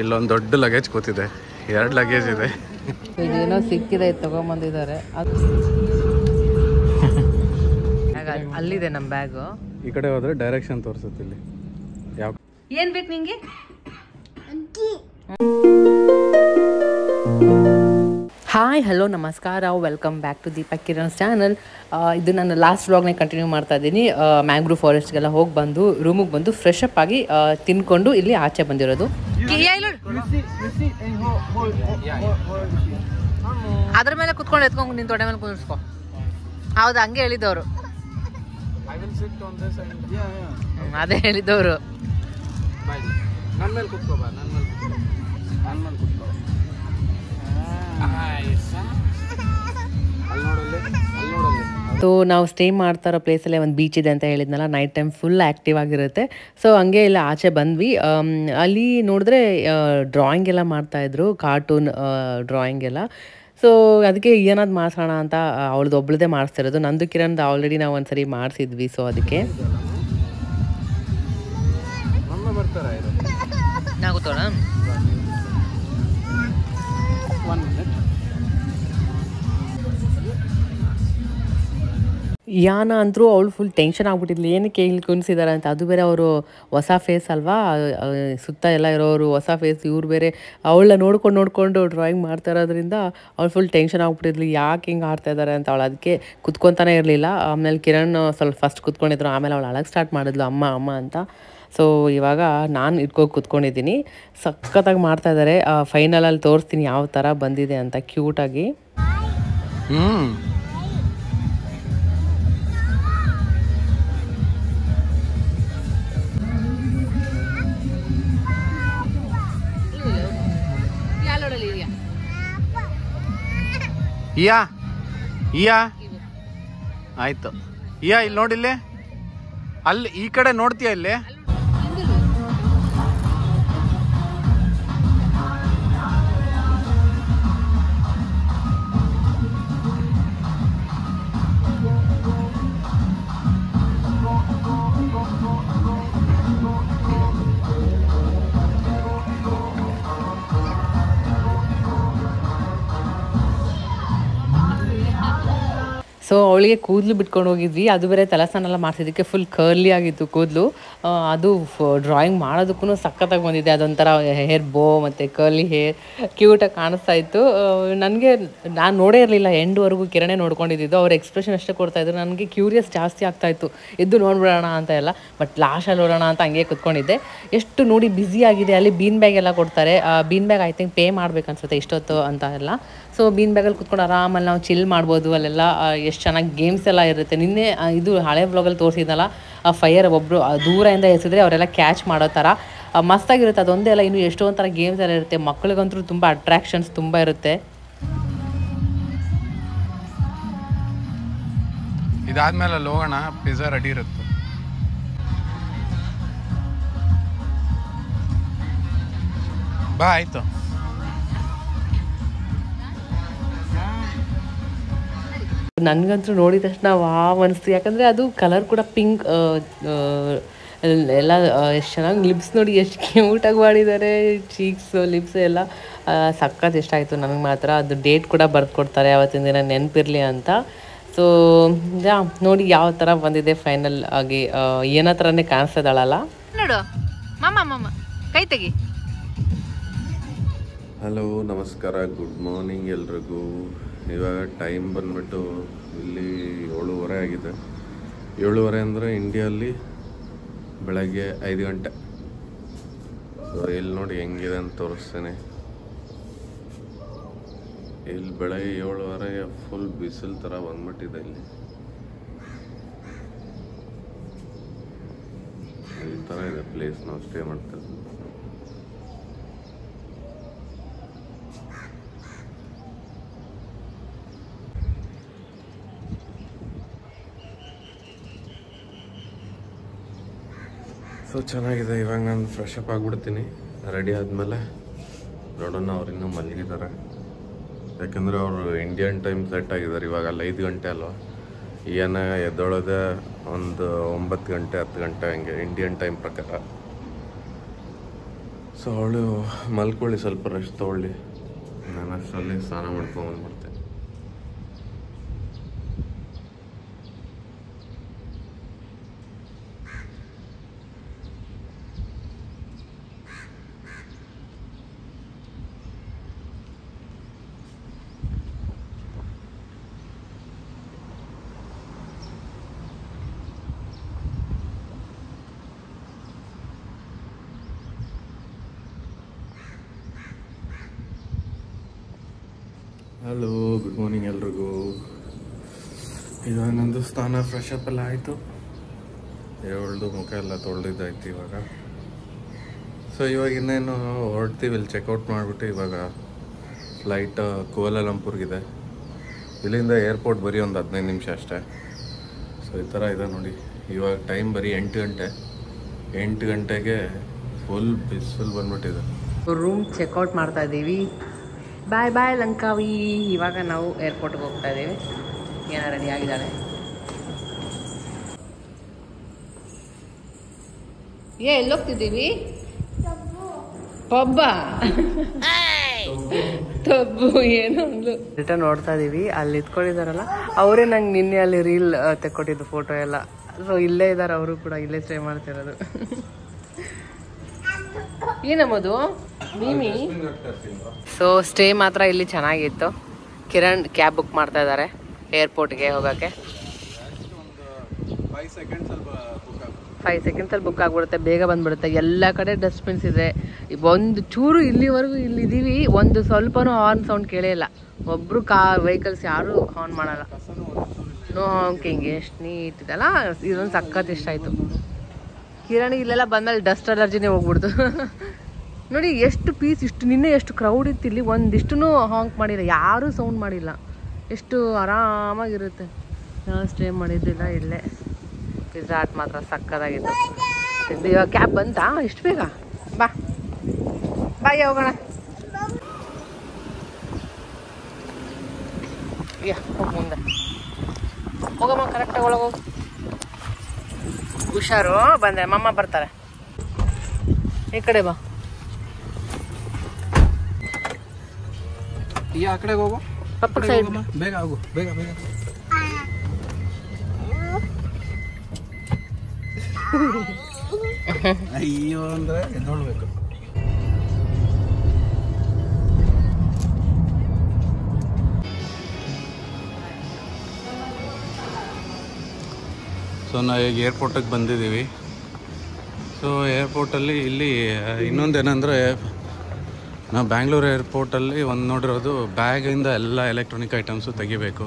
ಇಲ್ಲೊಂದು ದೊಡ್ಡ ಲಗೇಜ್ ಕೂತಿದೆ. ಎರಡು ಲಗೇಜ್ ಇದೆ. ಇದೇನೋ ಸಿಕ್ಕಿದೆ ತಗೊಂಬಂದಿದ್ದಾರೆ. ಅಲ್ಲಿದೆ ನಮ್ಮ ಬ್ಯಾಗು. ಈ ಕಡೆ ಹೋದ್ರೆ ಡೈರೆಕ್ಷನ್ ತೋರಿಸುತ್ತೆ ಇಲ್ಲಿ. ಯಾವ ಏನ್ ಬೇಕು ನಿಂಗೆ? ಹಾಯ್ ಹಲೋ ನಮಸ್ಕಾರ. Welcome back to Deepak Kiran channel ಇದು ನಾನು ಲಾಸ್ಟ್ ವ್ಲಾಗ್ನ ಕಂಟಿನ್ಯೂ ಮಾಡ್ತಾ ಇದ್ದೀನಿ. ಮ್ಯಾಂಗ್ರೂವ್ ಫಾರೆಸ್ಟ್ಗೆಲ್ಲ ಹೋಗಿ ಬಂದು ರೂಮಿಗೆ ಬಂದು ಫ್ರೆಶ್ ಅಪ್ ಆಗಿ ತಿನ್ಕೊಂಡು ಇಲ್ಲಿ ಆಚೆ ಬಂದಿರೋದು. ಅದ್ರ ಮೇಲೆ ಕುತ್ಕೊಂಡು ಎತ್ಕೊಂಡು ನಿನ್ ತೊಡೆ ಮೇಲೆ ಕುಂದಿರ್ಸ್ಕೊ. ಹೌದು ಹಂಗೆ ಹೇಳಿದವರು. ಅದೇ ಹೇಳಿದವರು. ನನ್ನ ಮೇಲೆ ಕುತ್ಕೋಬಾ ನನ್ನ ಮೇಲೆ ಸೊ ನಾವು ಸ್ಟೇ ಮಾಡ್ತಾ ಇರೋ ಪ್ಲೇಸಲ್ಲೇ ಒಂದು ಬೀಚ್ ಇದೆ ಅಂತ ಹೇಳಿದ್ನಲ್ಲ ನೈಟ್ ಟೈಮ್ ಫುಲ್ ಆ್ಯಕ್ಟಿವ್ ಆಗಿರುತ್ತೆ. ಸೊ ಹಂಗೆ ಇಲ್ಲ ಆಚೆ ಬಂದ್ವಿ. ಆಮ್, ಅಲ್ಲಿ ನೋಡಿದ್ರೆ ಡ್ರಾಯಿಂಗ್ ಎಲ್ಲ ಮಾಡ್ತಾಯಿದ್ರು ಕಾರ್ಟೂನ್ ಡ್ರಾಯಿಂಗ್ ಎಲ್ಲ. ಸೊ ಅದಕ್ಕೆ ಏನಾದ್ರು ಮಾಡಿಸೋಣ ಅಂತ ಅವಳದ್ದು ಒಬ್ಳದೇ ಮಾಡಿಸ್ತಿರೋದು. ನಂದು ಕಿರಣ್ ಆಲ್ರೆಡಿ ನಾವು ಒಂದ್ಸರಿ ಮಾಡಿಸಿದ್ವಿ ಸೊ ಅದಕ್ಕೆ. ಮಮ್ಮ ಯಾನ ಅಂದರೂ ಅವಳು ಫುಲ್ ಟೆನ್ಷನ್ ಆಗ್ಬಿಟ್ಟಿದ್ಲು. ಏನಕ್ಕೆ ಇಲ್ಲಿ ಕುಣಿಸಿದಾರೆ ಅಂತ. ಅದು ಬೇರೆ ಅವರು ಹೊಸ ಫೇಸ್ ಅಲ್ವಾ? ಸುತ್ತ ಎಲ್ಲ ಇರೋರು ಹೊಸ ಫೇಸ್ ಇವ್ರು ಬೇರೆ. ಅವಳ ನೋಡ್ಕೊಂಡು ನೋಡಿಕೊಂಡು ಡ್ರಾಯಿಂಗ್ ಮಾಡ್ತಾ ಇರೋದ್ರಿಂದ ಅವಳು ಫುಲ್ ಟೆನ್ಷನ್ ಆಗ್ಬಿಟ್ಟಿದ್ಲು. ಯಾಕೆ ಹಿಂಗೆ ಆಡ್ತಾ ಇದ್ದಾರೆ ಅಂತ ಅವಳು ಅದಕ್ಕೆ ಕುತ್ಕೊತಾನೆ ಇರಲಿಲ್ಲ. ಆಮೇಲೆ ಕಿರಣ್ ಸ್ವಲ್ಪ ಫಸ್ಟ್ ಕುತ್ಕೊಂಡಿದ್ರು. ಆಮೇಲೆ ಅವಳು ಅಳಗೆ ಸ್ಟಾರ್ಟ್ ಮಾಡಿದ್ಲು. ಅಮ್ಮ ಅಮ್ಮ ಅಂತ. ಸೊ ಇವಾಗ ನಾನು ಇಟ್ಕೊಂಡು ಕುತ್ಕೊಂಡಿದ್ದೀನಿ. ಸಖತ್ತಾಗಿ ಮಾಡ್ತಾ ಇದ್ದಾರೆ ಫೈನಲಲ್ಲಿ ತೋರಿಸ್ತೀನಿ ಯಾವ ಥರ ಬಂದಿದೆ ಅಂತ ಕ್ಯೂಟಾಗಿ ಇಯಾ ಇಯಾ. ಆಯ್ತು. ಇಯಾ ಇಲ್ಲಿ ನೋಡಿಲ್ಲಿ ಅಲ್ಲಿ ಈ ಕಡೆ ನೋಡ್ತೀಯ ಇಲ್ಲಿ? ಸೊ ಅವಳಿಗೆ ಕೂದಲು ಬಿಟ್ಕೊಂಡು ಹೋಗಿದ್ವಿ. ಅದು ಬೇರೆ ತಲಸ್ನಾನ ಎಲ್ಲ ಮಾಡ್ಸಿದ್ದಕ್ಕೆ ಫುಲ್ ಕರ್ಲಿ ಆಗಿತ್ತು ಕೂದಲು. ಅದು ಡ್ರಾಯಿಂಗ್ ಮಾಡೋದಕ್ಕೂ ಸಖತ್ತಾಗಿ ಬಂದಿದೆ. ಅದೊಂಥರ ಹೇರ್ ಬೋ ಮತ್ತು ಕರ್ಲಿ ಹೇರ್ ಕ್ಯೂಟಾಗಿ ಕಾಣಿಸ್ತಾ ಇತ್ತು. ನನಗೆ, ನಾನು ನೋಡೇ ಇರಲಿಲ್ಲ. ಎಂಡ್ವರೆಗೂ ಕಿರಣೆ ನೋಡ್ಕೊಂಡಿದ್ದು ಅವ್ರ ಎಕ್ಸ್ಪ್ರೆಷನ್ ಅಷ್ಟೇ ಕೊಡ್ತಾಯಿದ್ರು ನನಗೆ ಕ್ಯೂರಿಯಸ್ ಜಾಸ್ತಿ ಆಗ್ತಾ ಇತ್ತು. ಎದ್ದು ನೋಡ್ಬಿಡೋಣ ಅಂತ ಎಲ್ಲ. ಬಟ್ ಲಾಸ್ಟಲ್ಲಿ ನೋಡೋಣ ಅಂತ ಹಂಗೆ ಕುತ್ಕೊಂಡಿದ್ದೆ. ಎಷ್ಟು ನೋಡಿ ಬ್ಯುಸಿ ಆಗಿದೆ. ಅಲ್ಲಿ ಬೀನ್ ಬ್ಯಾಗ್ ಎಲ್ಲ ಕೊಡ್ತಾರೆ. Bean bag I think pay ಮಾಡ್ಬೇಕು ಅನ್ಸುತ್ತೆ ಇಷ್ಟೊತ್ತು ಅಂತ ಎಲ್ಲ. ಸೊ ಬೀನ್ ಬ್ಯಾಗಲ್ಲಿ ಕುತ್ಕೊಂಡು ಆರಾಮಲ್ಲಿ ನಾವು ಚಿಲ್ ಮಾಡ್ಬೋದು. ಅಲ್ಲೆಲ್ಲ ಎಷ್ಟು ಚೆನ್ನಾಗಿ ಗೇಮ್ಸ್ ಎಲ್ಲ ಇರುತ್ತೆ. ನಿನ್ನೆ ಇದು ಹಳೆ ಬ್ಲಾಗಲ್ಲಿ ತೋರಿಸಿದ್ನಲ್ಲ, ಆ ಫೈರ್ ಒಬ್ಬರು ದೂರದಿಂದ ಎಸೆದ್ರೆ ಅವರೆಲ್ಲ ಕ್ಯಾಚ್ ಮಾಡೋ ಥರ ಮಸ್ತಾಗಿರುತ್ತೆ ಅದೊಂದೇ ಅಲ್ಲ, ಇನ್ನು ಎಷ್ಟೊಂದು ಥರ ಗೇಮ್ಸ್ ಎಲ್ಲ ಇರುತ್ತೆ. ಮಕ್ಕಳಿಗಂತೂ ತುಂಬ ಅಟ್ರಾಕ್ಷನ್ಸ್ ತುಂಬ ಇರುತ್ತೆ. ಇದಾದ್ಮೇಲೆ ಅಲ್ಲಿ ಹೋಗೋಣ. ಪಿಜ್ಜಾ ರೆಡಿ ಇರುತ್ತೆ. ಬಾ, ಆಯ್ತು. ನನಗಂತೂ ನೋಡಿದ ತಕ್ಷಣ ವಾವ್ ಅನಿಸ್ತು. ಯಾಕಂದರೆ ಅದು ಕಲರ್ ಕೂಡ ಪಿಂಕ್ ಎಲ್ಲ ಎಷ್ಟು ಚೆನ್ನಾಗಿ ಲಿಪ್ಸ್ ನೋಡಿ ಎಷ್ಟು ಕ್ಯೂಟಾಗಿ ಮಾಡಿದ್ದಾರೆ ಚೀಕ್ಸ್ ಲಿಪ್ಸ್ ಎಲ್ಲ. ಸಖತ್ ಇಷ್ಟ ಆಯಿತು ನನಗೆ ಮಾತ್ರ. ಅದು ಡೇಟ್ ಕೂಡ ಬರ್ದು ಕೊಡ್ತಾರೆ ಅವತ್ತಿನ ದಿನ ನೆನಪಿರಲಿ ಅಂತ. ಸೊ ಯಾ ನೋಡಿ ಯಾವ ಥರ ಬಂದಿದೆ ಫೈನಲ್ ಆಗಿ. ಏನೋ ಥರನೇ ಕಾಣಿಸ್ತಾ ಇದ್ದಾಳಲ್ಲ ನೋಡು ಮಾಮ ಕೈ ತೆಗಿ. ಹಲೋ ನಮಸ್ಕಾರ ಗುಡ್ ಮಾರ್ನಿಂಗ್ ಎಲ್ರಿಗೂ. ಇವಾಗ ಟೈಮ್ ಬಂದ್ಬಿಟ್ಟು ಇಲ್ಲಿ ಏಳುವರೆ ಆಗಿದೆ. ಏಳುವರೆ ಅಂದರೆ ಇಂಡಿಯಲ್ಲಿ ಬೆಳಗ್ಗೆ ಐದು ಗಂಟೆ. ಇಲ್ಲಿ ನೋಡಿ ಹೆಂಗಿದೆ ಅಂತ ತೋರಿಸ್ತೇನೆ. ಇಲ್ಲಿ ಬೆಳಗ್ಗೆ ಏಳುವರೆಗೆ ಫುಲ್ ಬಿಸಿಲು ಥರ ಬಂದ್ಬಿಟ್ಟಿದೆ ಇಲ್ಲಿ. ಈ ಥರ ಇದೆ ಪ್ಲೇಸ್ ನಾವು ಸ್ಟೇ ಮಾಡ್ತಾ ಇದ್ದೀವಿ ಸೊ ಚೆನ್ನಾಗಿದೆ. ಇವಾಗ ನಾನು ಫ್ರೆಶ್ ಅಪ್ ಆಗಿಬಿಡ್ತೀನಿ. ರೆಡಿ ಆದಮೇಲೆ ನೋಡೋಣ ಅವ್ರು ಇನ್ನೂ ಮಲಗಿದ್ದಾರೆ ಯಾಕಂದರೆ ಅವರು ಇಂಡಿಯನ್ ಟೈಮ್ ಸೆಟ್ ಆಗಿದ್ದಾರೆ ಇವಾಗ ಅಲ್ಲಿ ಐದು ಗಂಟೆ ಅಲ್ವಾ? ಏನ ಎದ್ದೊಳೋದೆ ಒಂದು ಒಂಬತ್ತು ಗಂಟೆ, ಹತ್ತು ಗಂಟೆ ಹಂಗೆ ಇಂಡಿಯನ್ ಟೈಮ್ ಪ್ರಕಾರ. ಸೊ ಅವಳು ಮಲ್ಕೊಳ್ಳಿ, ಸ್ವಲ್ಪ ರೆಸ್ಟ್ ತೊಗೊಳ್ಳಿ. ನಾನು ಅಷ್ಟರಲ್ಲಿ ಸ್ನಾನ ಮಾಡ್ಕೊಂಬಂದ್ಬಿಡ್ತೆ ಹಲೋ ಗುಡ್ ಮಾರ್ನಿಂಗ್ ಎಲ್ರಿಗೂ. ಇವಾಗ ನಂದು ಸ್ನಾನ ಫ್ರೆಶ್ ಅಪ್ ಎಲ್ಲ ಆಯಿತು. ಏಳ್ದು ಮುಖ ಎಲ್ಲ ತೊಳೆದಿದ್ದಾಯ್ತು ಇವಾಗ. ಸೊ ಇವಾಗ ಇನ್ನೇನು ಹೊರಡ್ತೀವಿ, ಇಲ್ಲಿ ಚೆಕ್ಔಟ್ ಮಾಡಿಬಿಟ್ಟು ಇವಾಗ ಫ್ಲೈಟ್ ಕೋಲಾಲಂಪುರ್ಗಿದೆ. ಇಲ್ಲಿಂದ ಏರ್ಪೋರ್ಟ್ ಬರೀ ಒಂದು ಹದಿನೈದು ನಿಮಿಷ ಅಷ್ಟೇ. ಸೊ ಈ ಥರ ಇದೆ ನೋಡಿ. ಇವಾಗ ಟೈಮ್ ಬರೀ ಎಂಟು ಗಂಟೆ. ಎಂಟು ಗಂಟೆಗೆ ಫುಲ್ ಬಿಸಿಲು ಬಂದ್ಬಿಟ್ಟಿದೆ. ರೂಮ್ ಚೆಕ್ಔಟ್ ಮಾಡ್ತಾ ಇದ್ದೀವಿ ಬಾಯ್ ಬಾಯ್ ಲಂಕಾವಿ ಇವಾಗ ನಾವು ಏರ್ಪೋರ್ಟ್ಗೆ ಹೋಗ್ತಾ ಇದ್ದೀವಿ. ಏನ ರೆಡಿ ಆಗಿದ್ದಾಳೆ. ಏ, ಎಲ್ಲೋಗ್ತಿದ್ದೀವಿ? ಪಬ್ಬ. ತಬ್ಬು ಏನು ರಿಟರ್ನ್ ನೋಡ್ತಾ ಇದೀವಿ. ಅಲ್ಲಿ ಇತ್ಕೊಂಡಿದಾರಲ್ಲ ಅವರೇ ನಂಗೆ ನಿನ್ನೆ ಅಲ್ಲಿ ರೀಲ್ ತೆಕ್ಕೊಟ್ಟಿದ್ದು ಫೋಟೋ ಎಲ್ಲ. ಸೊ ಇಲ್ಲೇ ಇದ್ದಾರೆ, ಅವರು ಕೂಡ ಇಲ್ಲೇ ಸ್ಟೇ ಮಾಡ್ತಿರೋದು. ಏನಮ್ಮದು? ಮೀಮಿ? ಸೊ ಸ್ಟೇ ಮಾತ್ರ ಇಲ್ಲಿ ಚೆನ್ನಾಗಿತ್ತು. ಕಿರಣ್ ಕ್ಯಾಬ್ ಬುಕ್ ಮಾಡ್ತಾ ಇದ್ದಾರೆ ಏರ್ಪೋರ್ಟ್ಗೆ ಹೋಗೋಕ್ಕೆ. ಫೈವ್ ಸೆಕೆಂಡ್ಸಲ್ಲಿ ಬುಕ್ ಆಗಿಬಿಡುತ್ತೆ, ಬೇಗ ಬಂದ್ಬಿಡುತ್ತೆ. ಎಲ್ಲ ಕಡೆ ಡಸ್ಟ್ಬಿನ್ಸ್ ಇದೆ. ಒಂದು ಚೂರು ಇಲ್ಲಿವರೆಗೂ ಇಲ್ಲಿದ್ದೀವಿ ಒಂದು ಸ್ವಲ್ಪನೂ ಹಾರ್ನ್ ಸೌಂಡ್ ಕೇಳೇ ಇಲ್ಲ. ಒಬ್ರು ಕಾ ವೆಹಿಕಲ್ಸ್ ಯಾರು ಹಾರ್ನ್ ಮಾಡಲ್ಲ. ನೋ ಹಾಂಕಿಂಗ್ ಎಷ್ಟು ನೀಟ್ ಇದೆಲ್ಲ, ಇದೊಂದು ಸಖತ್ ಇಷ್ಟ ಆಯಿತು. ಕಿರಣ್ ಇಲ್ಲೆಲ್ಲ ಬಂದ್ಮೇಲೆ ಡಸ್ಟ್ ಅಲರ್ಜಿನೇ ಹೋಗ್ಬಿಡ್ತು. ನೋಡಿ ಎಷ್ಟು ಪೀಸ್ ಇಷ್ಟು ನಿನ್ನೆ ಎಷ್ಟು ಕ್ರೌಡ್ ಇತ್ತು ಇಲ್ಲಿ ಒಂದಿಷ್ಟು ಹಾಂಕ್ ಮಾಡಿಲ್ಲ, ಯಾರೂ ಸೌಂಡ್ ಮಾಡಿಲ್ಲ. ಎಷ್ಟು ಆರಾಮಾಗಿರುತ್ತೆ. ನಾನು ಸ್ಟೇ ಮಾಡಿದ್ದಿಲ್ಲ ಇಲ್ಲೇ. ರಿಸಾರ್ಟ್ ಮಾತ್ರ ಸಕ್ಕದಾಗಿತ್ತು. ಇದು ಇವಾಗ ಕ್ಯಾಬ್ ಬಂತಾ? ಎಷ್ಟು ಬೇಗ? ಬಾ. ಬಾಯ್ ಹೋಗೋಣ. ಮುಂದೆ. ಹೋಗಮ್ಮ ಕರೆಕ್ಟಾಗಿ ಒಳಗೋಗಿ ಹುಷಾರು. ಬಂದೆ ಮಮ್ಮ ಬರ್ತಾರೆ. ಈ ಕಡೆ ಬಾ. ಈ ಆ ಕಡೆ ಹೋಗು. ಪಪ್ಪಕ್ ಸೈಡ್ ಬೇಗ ಹೋಗು ಬೇಗ ಬೇಗ. ಅಯ್ಯೋ ಅಂದ್ರೆ ಎದ್ದೊಳ್ಬೇಕು ಸೊ ನಾವು ಈಗ ಏರ್ಪೋರ್ಟಿಗೆ ಬಂದಿದ್ದೀವಿ. ಸೊ ಏರ್ಪೋರ್ಟಲ್ಲಿ ಇಲ್ಲಿ ಇನ್ನೊಂದೇನೆಂದರೆ, ನಾವು ಬ್ಯಾಂಗ್ಳೂರು ಏರ್ಪೋರ್ಟಲ್ಲಿ ಒಂದು ನೋಡಿರೋದು ಬ್ಯಾಗಿಂದ ಎಲ್ಲ ಎಲೆಕ್ಟ್ರಾನಿಕ್ ಐಟಮ್ಸು ತೆಗಿಬೇಕು.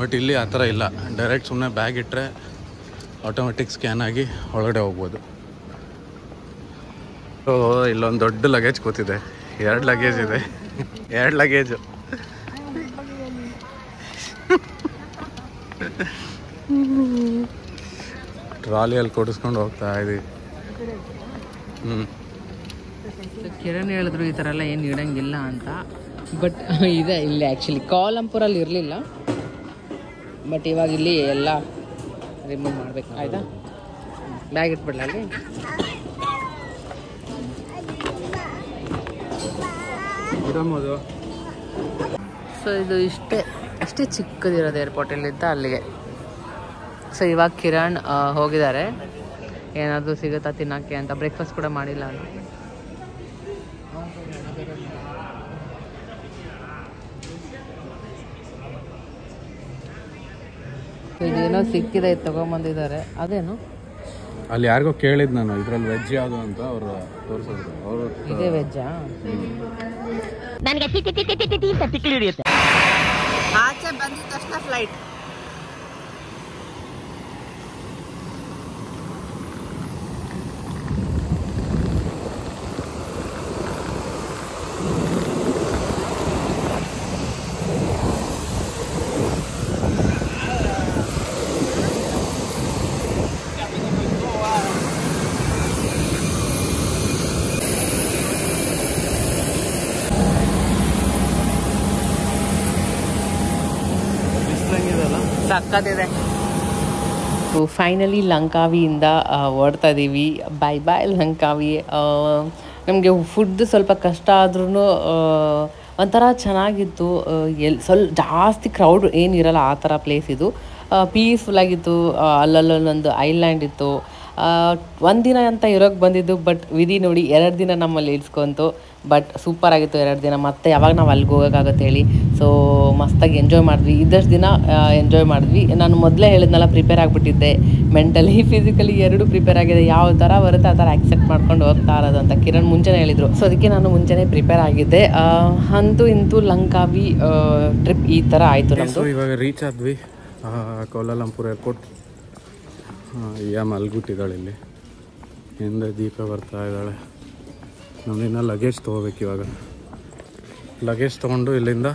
ಬಟ್ ಇಲ್ಲಿ ಆ ಥರ ಇಲ್ಲ. ಡೈರೆಕ್ಟ್ ಸುಮ್ಮನೆ ಬ್ಯಾಗ್ ಇಟ್ಟರೆ ಆಟೋಮೆಟಿಕ್ ಸ್ಕ್ಯಾನ್ ಆಗಿ ಒಳಗಡೆ ಹೋಗ್ಬೋದು. ಸೊ ಇಲ್ಲೊಂದು ದೊಡ್ಡ ಲಗೇಜ್ ಕೂತಿದೆ. ಎರಡು ಲಗೇಜ್ ಇದೆ. ಎರಡು ಲಗೇಜು ಟ್ರಾಲಿಯಲ್ಲಿ ಕೊಡಿಸ್ಕೊಂಡು ಹೋಗ್ತಾ ಇದ್ದೀವಿ ಹ್ಞೂ ಕಿರಣ್ ಹೇಳಿದ್ರು ಈ ಥರ ಎಲ್ಲ ಏನು ಇಡಂಗಿಲ್ಲ ಅಂತ. ಬಟ್ ಇದೆ ಇಲ್ಲಿ ಆ್ಯಕ್ಚುಲಿ ಕೋಲಂಪುರಲ್ಲಿ ಇರಲಿಲ್ಲ. ಬಟ್ ಇವಾಗ ಇಲ್ಲಿ ಎಲ್ಲ ರಿಮೂವ್ ಮಾಡ್ಬೇಕು. ಆಯ್ತಾ? ಬ್ಯಾಗ್ ಇಟ್ಬಿಡ್ಲ ಅಲ್ಲಿ? ಸೊ ಇದು ಇಷ್ಟೇ ಅಷ್ಟೇ ಚಿಕ್ಕದಿರೋದು ಏರ್ಪೋರ್ಟ್ ಇಲ್ಲಿದ್ದ ಅಲ್ಲಿಗೆ. ಸೊ ಇವಾಗ ಕಿರಣ್ ಹೋಗಿದ್ದಾರೆ. ಏನಾದರೂ ಸಿಗುತ್ತಾ ತಿನ್ನೋಕ್ಕೆ ಅಂತ ಬ್ರೇಕ್ಫಾಸ್ಟ್ ಕೂಡ ಮಾಡಿಲ್ಲ ಅಲ್ಲ ಇದೇನೋ ಸಿಕ್ಕಿದೆ ತಗೊಂಬಂದಿದ್ದಾರೆ. ಅದೇನು? ಅಲ್ಲಿ ಯಾರಿಗೋ ಕೇಳಿದ್ ನಾನು ಇದ್ರಲ್ಲಿ ವೆಜ್ ಯಾವ್ದು ಅಂತ ಅವರು ತೋರಿಸಿದ್ರು. ಅವರು ಇದೇ ವೆಜ್ಜಾ ಆಚೆ ಬಂದಿದ್ದ ತಕ್ಷಣ ಫ್ಲೈಟ್ ಸಕ್ಕತ್ತಿದೆ ಫೈನಲಿ ಲಂಕಾವಿಯಿಂದ ಓಡ್ತಾ ಇದ್ದೀವಿ ಬೈ ಬಾಯ್ ಲಂಕಾವಿ. ನಮಗೆ ಫುಡ್ ಸ್ವಲ್ಪ ಕಷ್ಟ ಆದ್ರೂ ಒಂಥರ ಚೆನ್ನಾಗಿತ್ತು. ಎಲ್ಲಿ ಸ್ವಲ್ಪ ಜಾಸ್ತಿ ಕ್ರೌಡ್ ಏನಿರಲ್ಲ ಆ ಥರ ಪ್ಲೇಸ್ ಇದು. ಪೀಸ್ಫುಲ್ ಆಗಿತ್ತು. ಅಲ್ಲಲ್ಲೊಂದು ಐಲ್ಯಾಂಡ್ ಇತ್ತು. ಒಂದಿನ ಅಂತ ಇರೋಕ್ಕೆ ಬಂದಿದ್ದು ಬಟ್ ವಿಧಿ ನೋಡಿ ಎರಡು ದಿನ ನಮ್ಮಲ್ಲಿ ಇಡ್ಸ್ಕೊಂತು ಬಟ್ ಸೂಪರ್ ಆಗಿತ್ತು ಎರಡು ದಿನ. ಮತ್ತೆ ಯಾವಾಗ ನಾವು ಅಲ್ಲಿಗೆ ಹೋಗೋಕ್ಕಾಗತ್ತೆ ಹೇಳಿ. ಸೊ ಮಸ್ತಾಗಿ ಎಂಜಾಯ್ ಮಾಡಿದ್ವಿ. ಇದ್ದಷ್ಟು ದಿನ ಎಂಜಾಯ್ ಮಾಡಿದ್ವಿ. ನಾನು ಮೊದಲೇ ಹೇಳಿದ್ನಲ್ಲ ಪ್ರಿಪೇರ್ ಆಗಿಬಿಟ್ಟಿದ್ದೆ. ಮೆಂಟಲಿ ಫಿಸಿಕಲಿ ಎರಡು ಪ್ರಿಪೇರ್ ಆಗಿದೆ. ಯಾವ ಥರ ಬರುತ್ತೆ ಆ ಥರ ಆಕ್ಸೆಪ್ಟ್ ಮಾಡ್ಕೊಂಡು ಹೋಗ್ತಾ ಇರೋದು ಅಂತ ಕಿರಣ್ ಮುಂಚೆನೇ ಹೇಳಿದರು. ಸೊ ಅದಕ್ಕೆ ನಾನು ಮುಂಚೆನೇ ಪ್ರಿಪೇರ್ ಆಗಿದ್ದೆ. ಅಂತೂ ಇಂತೂ ಲಂಕಾವಿ ಟ್ರಿಪ್ ಈ ಥರ ಆಯಿತು ನಮ್ಮದು ಇವಾಗ ರೀಚ್ ಆದ್ವಿ. ಕೋಲಾಲಂಪುರ್ ಏರ್ಪೋರ್ಟ್ ಈಗ ಮಲ್ಗುಟ್ಟಿದ್ದಾಳೆ ಇಲ್ಲಿ. ಹಿಂದೆ ದೀಪ ಬರ್ತಾ ಇದ್ದಾಳೆ. ನಮ್ಮಿನ್ನ ಲಗೇಜ್ ತೊಗೋಬೇಕು ಇವಾಗ. ಲಗೇಜ್ ತೊಗೊಂಡು ಇಲ್ಲಿಂದ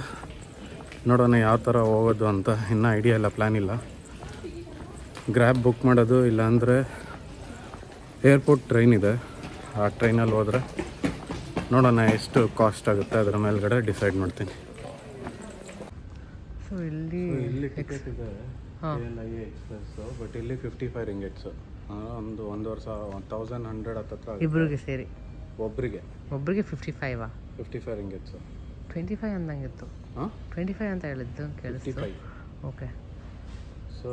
ನೋಡೋಣ ಯಾವ ಥರ ಹೋಗೋದು ಅಂತ. ಇನ್ನೂ ಐಡಿಯಾ ಇಲ್ಲ ಪ್ಲ್ಯಾನ್ ಇಲ್ಲ. ಗ್ರ್ಯಾಬ್ ಬುಕ್ ಮಾಡೋದು ಇಲ್ಲಾಂದರೆ ಏರ್ಪೋರ್ಟ್ ಟ್ರೈನ್ ಇದೆ. ಆ ಟ್ರೈನಲ್ಲಿ ಹೋದರೆ ನೋಡೋಣ ಎಷ್ಟು ಕಾಸ್ಟ್ ಆಗುತ್ತೆ. ಅದರ ಮೇಲ್ಗಡೆ ಡಿಸೈಡ್ ಮಾಡ್ತೀನಿ. ಸೊ ಇಲ್ಲಿ ಇಲ್ಲಿ ಟಿಕೆಟ್ ಇದೆ. ಎಲ್ ಐ ಎಕ್ಸ್ಪ್ರೆಸ್ ಬಟ್ ಇಲ್ಲಿ ಫಿಫ್ಟಿ ಫೈವ್ ರಿಂಗೆಟ್ಸ್ ಒಂದು ಒಂದು ವರ್ಷ ಒನ್ ತೌಸಂಡ್ ಹಂಡ್ರೆಡ್ ಹತ್ತತ್ರ. ಇಬ್ಬರಿಗೆ ಸೇರಿ? ಒಬ್ಬರಿಗೆ ಒಬ್ಬರಿಗೆ fifty ಫೈವಾ fifty five ringgits twenty five ಅಂದಂಗಿತ್ತು. ಹಾಂ ಟ್ವೆಂಟಿ ಫೈವ್ ಅಂತ ಹೇಳಿದ್ದು ಕೇಳಿಸ್ತು. ಫೈವ್ ಓಕೆ ಸೊ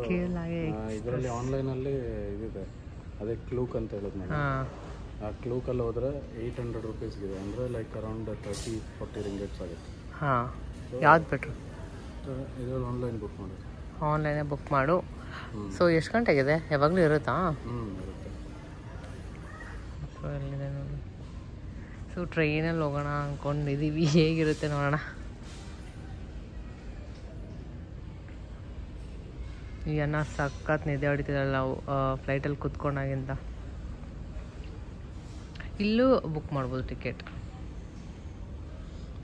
ಇದರಲ್ಲಿ ಆನ್ಲೈನಲ್ಲಿ ಇದಿದೆ. ಅದೇ ಕ್ಲೂಕ್ ಅಂತ ಹೇಳೋದು ನಾನು ಆ ಕ್ಲೂಕಲ್ಲಿ ಹೋದರೆ ಏಯ್ಟ್ ಹಂಡ್ರೆಡ್ ರುಪೀಸ್ಗಿದೆ ಅಂದರೆ like around thirty forty ringgits ಆಗುತ್ತೆ. ಹಾಂ. ಯಾವ್ದು ಬೆಟ್ರು ಇದ್ರಲ್ಲಿ ಆನ್ಲೈನ್ ಬುಕ್ ಮಾಡೋದು ಆನ್ಲೈನೇ ಬುಕ್ ಮಾಡು. ಸೊ ಎಷ್ಟು ಗಂಟೆಗಿದೆ? ಯಾವಾಗಲೂ ಇರುತ್ತಾ? ಹ್ಞೂ ಇರುತ್ತೆ. ಸೊ ಎಲ್ಲಿದೆ ನೋಡಿ. ಸೊ ಟ್ರೈನಲ್ಲಿ ಹೋಗೋಣ ಅಂದ್ಕೊಂಡಿದ್ದೀವಿ ಹೇಗಿರುತ್ತೆ ನೋಡೋಣ. ಈ ಅನ್ನ ಸಖತ್ ನಿದ್ದೆ ಹೊಡಿತಿದ್ರಲ್ಲ ನಾವು ಫ್ಲೈಟಲ್ಲಿ ಕುತ್ಕೊಂಡಾಗಿಂದ. ಇಲ್ಲೂ ಬುಕ್ ಮಾಡ್ಬೋದು ಟಿಕೆಟ್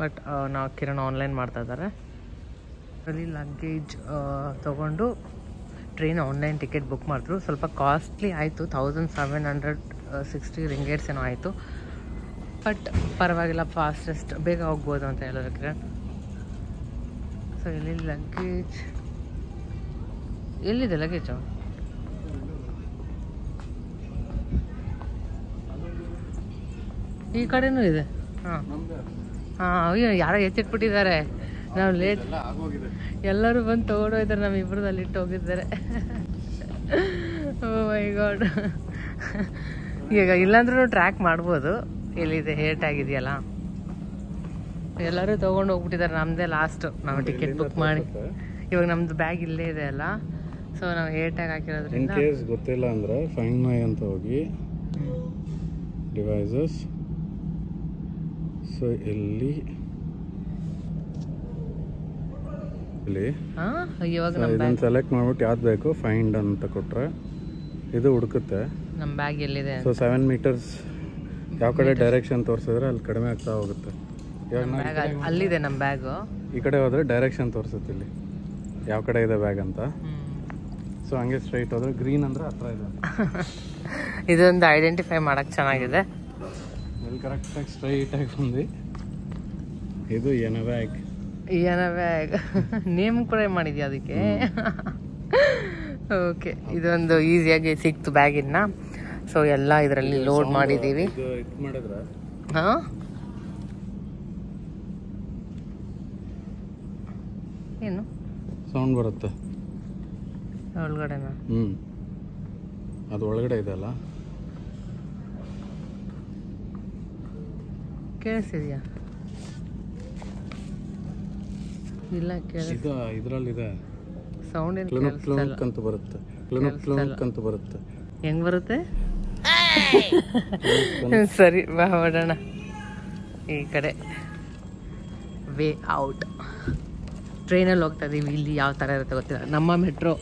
ಬಟ್ ನಾವು ಕಿರಣ್ ಆನ್ಲೈನ್ ಮಾಡ್ತಾ ಇದ್ದಾರೆ. ಅಲ್ಲಿ ಲಗೇಜ್ ತೊಗೊಂಡು ಟ್ರೈನ್ ಆನ್ಲೈನ್ ಟಿಕೆಟ್ ಬುಕ್ ಮಾಡಿದ್ರು. ಸ್ವಲ್ಪ ಕಾಸ್ಟ್ಲಿ ಆಯಿತು thousand seven hundred sixty ringgits ಏನೋ ಆಯಿತು. ಬಟ್ ಪರವಾಗಿಲ್ಲ ಫಾಸ್ಟೆಸ್ಟ್ ಬೇಗ ಹೋಗ್ಬೋದು ಅಂತ ಹೇಳೋದಕ್ಕೆ ಕಿರಣ್ ಸೊ ಇಲ್ಲಿ ಲಗೇಜ್ ಎಲ್ಲಿದೆ ಲಗೇಜು ಈ ಕಡೆನೂ ಇದೆ. ಹಾಂ. ಹಾಂ ಅಯ್ಯೋ ಯಾರೋ ಎತ್ತಿಟ್ಬಿಟ್ಟಿದ್ದಾರೆ. ನಾವು ಲೇಟ್ ಎಲ್ಲರೂ ಬಂದು ತಗೊಂಡು ನಮ್ಮ ನಮ್ಮ ಅಲ್ಲಿ ಇಟ್ಟು ಹೋಗಿದ್ದಾರೆ. ಓ ಮೈ ಗಾಡ್ ಈಗ ಇಲ್ಲಾಂದ್ರೂ ಟ್ರ್ಯಾಕ್ ಮಾಡ್ಬೋದು. ಎಲ್ಲಿದೆ ಹೇಟ್ ಆಗಿದೆಯಲ್ಲ? ಎಲ್ಲರೂ ತೊಗೊಂಡು ಹೋಗ್ಬಿಟ್ಟಿದ್ದಾರೆ ನಮ್ಮದೇ ಲಾಸ್ಟ್ ನಾವು ಟಿಕೆಟ್ ಬುಕ್ ಮಾಡಿ. ಇವಾಗ ನಮ್ಮದು ಬ್ಯಾಗ್ ಇಲ್ಲೇ ಇದೆ ಅಲ್ಲ. ಸೊ ನಾವು ಹೇರ್ ಟ್ಯಾಗ್ ಹಾಕಿರೋದ್ರಿಂದ ಕೇಸ್ ಗೊತ್ತಿಲ್ಲ ಅಂದರೆ ಫೈನ್ ಮೈ ಅಂತ ಹೋಗಿ ಡಿವೈಸಸ್ ಸೊ ಇಲ್ಲಿ ಇಲ್ಲಿ ಇದನ್ನ ಸೆಲೆಕ್ಟ್ ಮಾಡ್ಬಿಟ್ಟು ಯಾವ್ದು ಬೇಕು ಫೈಂಡ್ ಅಂತ ಕೊಟ್ಟರೆ ಇದು ಹುಡುಕುತ್ತೆ. ನಮ್ಮ ಬ್ಯಾಗ್ ಎಲ್ಲಿದೆ? ಸೊ ಸೆವೆನ್ ಮೀಟರ್ಸ್ ಯಾವ ಕಡೆ ಡೈರೆಕ್ಷನ್ ತೋರಿಸಿದ್ರೆ ಅಲ್ಲಿ ಕಡಿಮೆ ಆಗ್ತಾ ಹೋಗುತ್ತೆ. ಅಲ್ಲಿದೆ ನಮ್ಮ ಬ್ಯಾಗು ಈ ಕಡೆ ಹೋದ್ರೆ ಡೈರೆಕ್ಷನ್ ತೋರಿಸುತ್ತೆ ಇಲ್ಲಿ. ಯಾವ ಕಡೆ ಇದೆ ಬ್ಯಾಗ್ ಅಂತ. ಸೊ ಹಂಗೆ ಸ್ಟ್ರೈಟ್ ಹೋದ್ರೆ ಗ್ರೀನ್ ಅಂದ್ರೆ ಹತ್ರ ಇದೆ. ಇದೊಂದು ಐಡೆಂಟಿಫೈ ಮಾಡಕ್ ಚೆನ್ನಾಗಿದೆ. ಇಲ್ಲಿ ಕರೆಕ್ಟಾಗಿ ಸ್ಟ್ರೈಟಾಗಿ ಬಂದು ಇದು ಏನೋ ಬ್ಯಾಗ್ ಏನೋ ಬ್ಯಾಗ್? ನೇಮ್ ಕೂಡ ಮಾಡಿದ್ಯಾ ಅದಕ್ಕೆ? ಓಕೆ ಇದೊಂದು ಈಸಿಯಾಗಿ ಸಿಕ್ತು ಬ್ಯಾಗಿನ ಸೊ ಎಲ್ಲ ಇದರಲ್ಲಿ ಲೋಡ್ ಮಾಡಿದ್ದೀವಿ ಹಾ? ಏನು? ಸೌಂಡ್ ಬರುತ್ತೆ. ಒಳಗಡೆನಾ? ಹ್ಞೂ ಅದು ಒಳಗಡೆ ಇದೆ ಅಲ್ಲ? ಕೇಳಿಸಿದ್ಯಾ ಇಲ್ಲ ಕೇಳಿಸ್ ಇದು ಇದರಲ್ಲಿದೆ. ಸೌಂಡ್ ಏನು ಕ್ಲಿನಿಕ್ ಕೇಳಿಸ್ತಾ ಅಂತ ಬರುತ್ತೆ. ಕ್ಲಿನಿಕ್ ಕ್ಲಿನಿಕ್ ಅಂತ ಬರುತ್ತೆ. ಹೆಂಗ್ ಬರುತ್ತೆ? ಸರಿ ಬಾ ಹೊಡೋಣ ಈ ಕಡೆ. ವೇ ಔಟ್ ಟ್ರೈನಲ್ಲಿ ಹೋಗ್ತಾ ಇದೀವಿ. ಇಲ್ಲಿ ಯಾವ ಥರ ಇರುತ್ತೆ ಗೊತ್ತಿಲ್ಲ. ನಮ್ಮ ಮೆಟ್ರೋ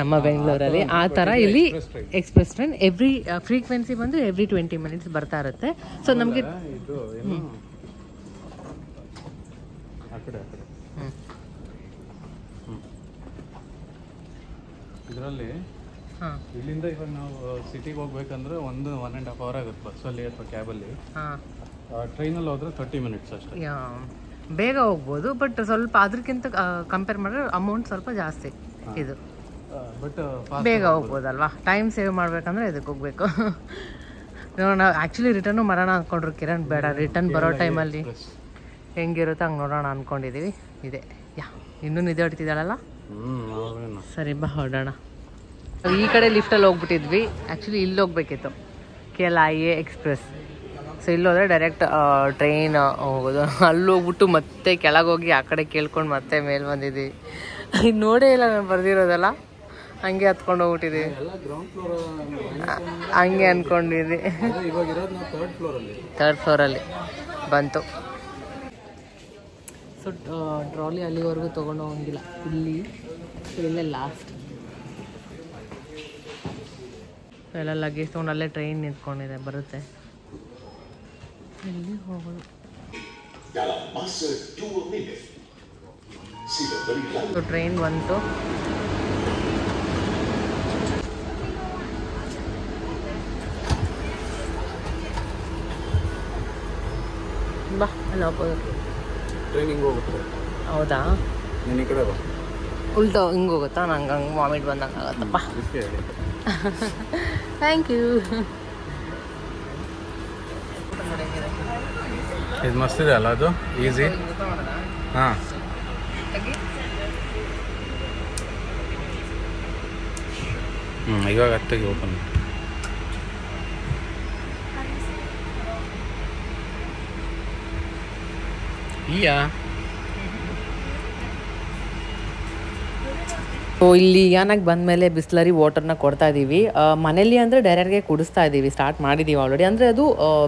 ನಮ್ಮ ಬೆಂಗಳೂರಲ್ಲಿ ಆ ಥರ ಇಲ್ಲಿ ಎಕ್ಸ್ಪ್ರೆಸ್ ಟ್ರೈನ್ ಎವ್ರಿ ಫ್ರೀಕ್ವೆನ್ಸಿ ಬಂದು ಎವ್ರಿ ಟ್ವೆಂಟಿ ಮಿನಿಟ್ಸ್ ಬರ್ತಾ ಇರುತ್ತೆ. ಸೊ ನಮಗೆ ಇದು ಏನು ಆ ಕಡೆ ಆ ಕಡೆ ಇದರಲ್ಲಿ ಹಾಂ. ಇಲ್ಲಿಂದ ಇವಾಗ ನಾವು ಸಿಟಿಗೆ ಹೋಗ್ಬೇಕಂದ್ರೆ ಒಂದು ಒನ್ ಆ್ಯಂಡ್ ಹಾಫ್ ಅವರ್ ಆಗುತ್ತೆ ಬಸ್ಸಲ್ಲಿ ಅಥವಾ ಕ್ಯಾಬಲ್ಲಿ ಹಾಂ. ಟ್ರೈನಲ್ಲಿ ಹೋದ್ರೆ ತರ್ಟಿ ಮಿನಿಟ್ಸ್ ಅಷ್ಟೇ. ಬೇಗ ಹೋಗ್ಬೋದು ಬಟ್ ಸ್ವಲ್ಪ ಅದಕ್ಕಿಂತ ಕಂಪೇರ್ ಮಾಡಿದ್ರೆ ಅಮೌಂಟ್ ಸ್ವಲ್ಪ ಜಾಸ್ತಿ ಇದು. ಬಟ್ ಬೇಗ ಹೋಗ್ಬೋದಲ್ವಾ? ಟೈಮ್ ಸೇವ್ ಮಾಡ್ಬೇಕಂದ್ರೆ ಇದಕ್ಕೆ ಹೋಗ್ಬೇಕು. ನೋಡೋಣ ಆ್ಯಕ್ಚುಲಿ ರಿಟರ್ನು ಮಾಡೋಣ ಅಂದ್ಕೊಂಡ್ರು ಕಿರಣ್ ಬೇಡ ರಿಟರ್ನ್ ಬರೋ ಟೈಮಲ್ಲಿ ಹೆಂಗಿರುತ್ತೋ ಹಂಗೆ ನೋಡೋಣ ಅಂದ್ಕೊಂಡಿದ್ದೀವಿ ಇದೆ. ಯಾ ಇನ್ನೂ ನಿದ್ದೆ ಹೊಡಿತಿದ್ದಾಳಲ್ಲ? ಸರಿ ಬಾ ಹೊರಡೋಣ. ಈ ಕಡೆ ಲಿಫ್ಟಲ್ಲಿ ಹೋಗ್ಬಿಟ್ಟಿದ್ವಿ. ಆ್ಯಕ್ಚುಲಿ ಇಲ್ಲಿ ಹೋಗ್ಬೇಕಿತ್ತು. K L I A express so ಇಲ್ಲಿ ಹೋದ್ರೆ ಡೈರೆಕ್ಟ್ ಟ್ರೈನ್ ಹೋಗೋದು. ಅಲ್ಲಿ ಹೋಗ್ಬಿಟ್ಟು ಮತ್ತೆ ಕೆಳಗೆ ಹೋಗಿ ಆ ಕಡೆ ಕೇಳ್ಕೊಂಡು ಮತ್ತೆ ಮೇಲೆ ಬಂದಿದ್ವಿ. ಇದು ನೋಡೇ ಇಲ್ಲ ನಾನು ಬರ್ದಿರೋದಲ್ಲ. ಹಂಗೆ ಹತ್ಕೊಂಡು ಫ್ಲೋರ್ ಹಂಗೆ ಅಂದ್ಕೊಂಡಿದ್ವಿ ತರ್ಡ್ ಫ್ಲೋರಲ್ಲಿ ಬಂತು. ಸೊ ಟ್ರಾಲಿ ಅಲ್ಲಿವರೆಗೂ ತೊಗೊಂಡು ಹೋಗಂಗಿಲ್ಲ ಇಲ್ಲಿ ಸೊ ಇಲ್ಲೇ ಲಾಸ್ಟ್ ಎಲ್ಲ ಲಗೇಜ್ ತೊಗೊಂಡು ಅಲ್ಲೇ ಟ್ರೈನ್ ನಿಂತ್ಕೊಂಡಿದೆ ಬರುತ್ತೆ ಎಲ್ಲಿ ಹೋಗೋದು ಸೊ ಟ್ರೈನ್ ಬಂತು ಬಾ ಅಲ್ಲಿ ಹೋಗ್ಬೋದು ಟ್ರೈನಿಂಗ್ ಹೋಗುತ್ತೆ. ಹೌದಾ? ನೀನು ಈ ಕಡೆ ಬಾ. ಉಲ್ಟಾ ಹಿಂಗೆ ಹೋಗುತ್ತಾ? ನಂಗೆ ಹಂಗೆ ವಾಮಿಟ್ ಬಂದಂಗೆ ಆಗತ್ತಪ್ಪ. ಥ್ಯಾಂಕ್ ಯು ಇದು ಮಸ್ತಿದೆ ಅಲ್ಲ ಅದು? ಈಸಿ ಹಾಂ. ಹ್ಞೂ ಇವಾಗ ಹತ್ತಿಗೆ ಓಪನ್ ಈಯಾ ಸೊ ಇಲ್ಲಿ ಯಾನಾಗಿ ಬಂದಮೇಲೆ ಬಿಸ್ಲರಿ ವಾಟರ್ನ ಕೊಡ್ತಾ ಇದ್ದೀವಿ ಮನೇಲಿ ಅಂದರೆ ಡೈರೆಕ್ಟ್ಗೆ ಕುಡಿಸ್ತಾ ಇದ್ದೀವಿ ಸ್ಟಾರ್ಟ್ ಮಾಡಿದ್ದೀವಿ ಆಲ್ರೆಡಿ ಅಂದರೆ ಅದು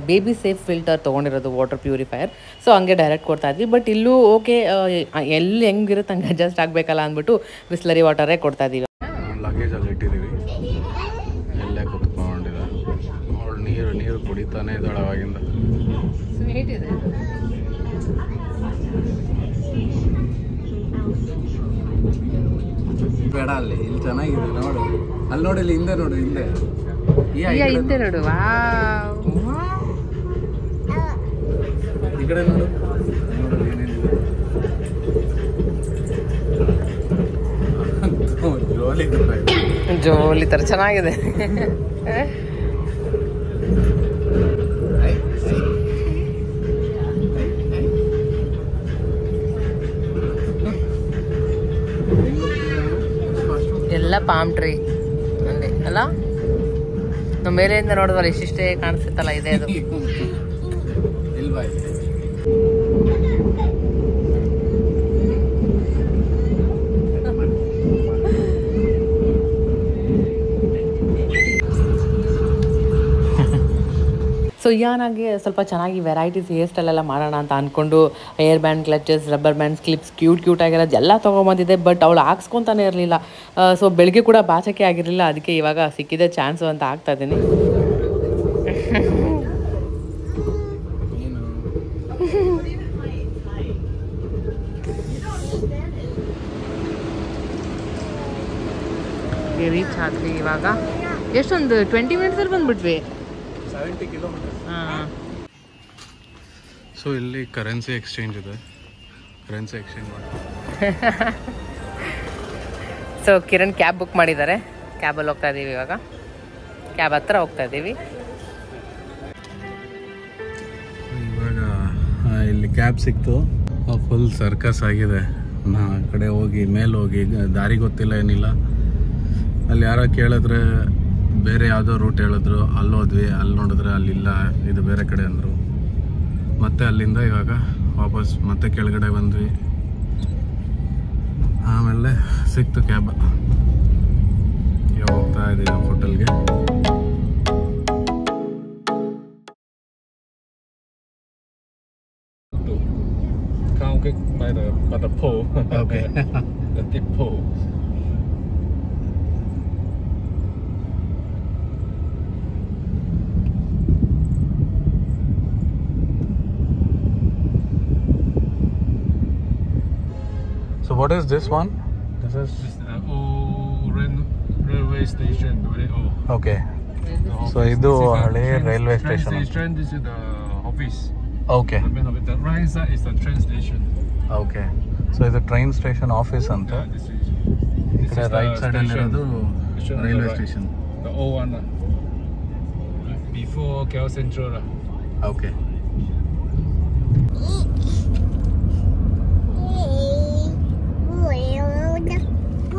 ಬೇಬಿ ಸೇಫ್ ಫಿಲ್ಟರ್ ತೊಗೊಂಡಿರೋದು ವಾಟರ್ ಪ್ಯೂರಿಫೈಯರ್ ಸೊ ಹಂಗೆ ಡೈರೆಕ್ಟ್ ಕೊಡ್ತಾ ಇದ್ವಿ. ಬಟ್ ಇಲ್ಲೂ ಓಕೆ ಎಲ್ಲಿ ಹೆಂಗಿರುತ್ತೆ ಹಂಗೆ ಅಡ್ಜಸ್ಟ್ ಆಗಬೇಕಲ್ಲ ಅಂದ್ಬಿಟ್ಟು ಬಿಸ್ಲರಿ ವಾಟರೇ ಕೊಡ್ತಾ ಇದ್ದೀವಿ ಬೇಡ ಅಲ್ಲಿ. ಇಲ್ಲಿ ಚೆನ್ನಾಗಿದೆ ನೋಡು. ಅಲ್ಲಿ ನೋಡಿ ಇಲ್ಲಿ ಹಿಂದೆ ನೋಡು ಹಿಂದೆ. ಹಿಂದೆ ನೋಡು. ಈ ಕಡೆ ನೋಡು. ಜೋಲಿ ತರ ಚೆನ್ನಾಗಿದೆ. ಎಲ್ಲ ಪಾಮ್ ಟ್ರೀ ಅಲ್ಲಿ ಅಲ್ಲ? ನಾವು ಮೇಲೆಯಿಂದ ನೋಡಿದ್ವಲ್ಲ ಇಷ್ಟಿಷ್ಟೇ ಕಾಣಿಸುತ್ತಲ್ಲ ಇದೆ ಅದು. ಸೊ ಯಾನಾಗಿ ಸ್ವಲ್ಪ ಚೆನ್ನಾಗಿ ವೆರೈಟೀಸ್ ಹೇರ್ ಸ್ಟೈಲ್ ಎಲ್ಲ ಮಾಡೋಣ ಅಂತ ಅಂದ್ಕೊಂಡು hair band clutches rubber bands clips cute cute ಆಗಿರೋದು ಎಲ್ಲ ತೊಗೊಂಬಂದಿದ್ದೆ ಬಟ್ ಅವಳು ಹಾಕ್ಸ್ಕೊತಾನೆ ಇರಲಿಲ್ಲ. ಸೊ ಬೆಳಗ್ಗೆ ಕೂಡ ಬಾಚಕೆ ಆಗಿರಲಿಲ್ಲ ಅದಕ್ಕೆ ಇವಾಗ ಸಿಕ್ಕಿದೆ ಚಾನ್ಸು ಅಂತ ಆಗ್ತಾ ಇದ್ದೀನಿ. ರೀಚ್ ಆದ್ವಿ ಇವಾಗ. ಎಷ್ಟೊಂದು ಟ್ವೆಂಟಿ ಮಿನಿಟ್ಸಲ್ಲಿ ಬಂದ್ಬಿಟ್ವಿ. ಸೆವೆಂಟಿ ಕಿಲೋಮೀಟರ್ ಸೊ ಇಲ್ಲಿ ಕರೆನ್ಸಿ ಎಕ್ಸ್ಚೇಂಜ್ ಇದೆ. ಕರೆನ್ಸಿ ಎಕ್ಸ್ಚೇಂಜ್ ಮಾಡಿ. ಸೊ ಕಿರಣ್ ಕ್ಯಾಬ್ ಬುಕ್ ಮಾಡಿದ್ದಾರೆ. ಕ್ಯಾಬಲ್ಲಿ ಹೋಗ್ತಾ ಇದ್ದೀವಿ ಇವಾಗ. ಕ್ಯಾಬ್ ಹತ್ರ ಹೋಗ್ತಾ ಇದ್ದೀವಿ ಇವಾಗ ಇಲ್ಲಿ ಕ್ಯಾಬ್ ಸಿಕ್ತು. ಫುಲ್ ಸರ್ಕಸ್ ಆಗಿದೆ. ನಾ ಆ ಕಡೆ ಹೋಗಿ ಮೇಲೆ ಹೋಗಿ ದಾರಿ ಗೊತ್ತಿಲ್ಲ ಏನಿಲ್ಲ. ಅಲ್ಲಿ ಯಾರೋ ಕೇಳಿದ್ರೆ ಬೇರೆ ಯಾವುದೋ ರೂಟ್ ಹೇಳಿದ್ರು ಅಲ್ಲಿ ಹೋದ್ವಿ ಅಲ್ಲಿ ನೋಡಿದ್ರೆ ಅಲ್ಲಿಲ್ಲ ಇದು ಬೇರೆ ಕಡೆ ಅಂದರು ಮತ್ತೆ ಅಲ್ಲಿಂದ ಇವಾಗ ವಾಪಸ್ ಮತ್ತೆ ಕೆಳಗಡೆ ಬಂದ್ವಿ ಆಮೇಲೆ ಸಿಕ್ತು ಕ್ಯಾಬ್ ಇವಾಗ ಹೋಗ್ತಾ ಇದ್ದೀವಿ ಹೋಟೆಲ್ಗೆ by the by the pole. Okay. the deep pole. So what is this one? This is This is the old rail, railway station. Very old. okay. The So office. ಇದು This is the ಹಳೆ train- railway train station. station. This is the office. Okay. The main office. The right side is the train station. Okay. So ಇದು train station office ಅಂತ Yeah, this is. ಈ This ಕಡೆ is the right side ಅಲ್ಲಿ station. ಇರೋದು Station on the railway right. Station The old one. uh, before KL Central.